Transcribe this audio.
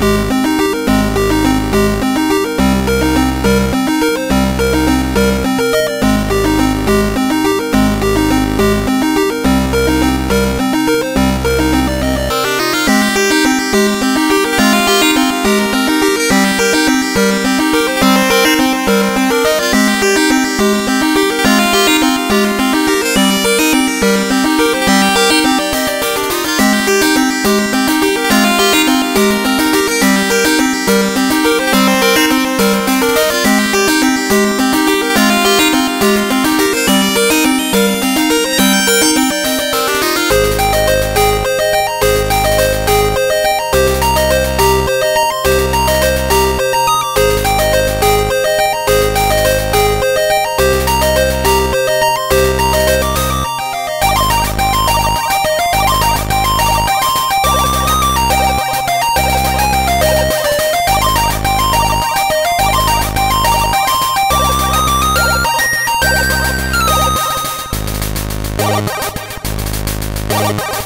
Thank We'll.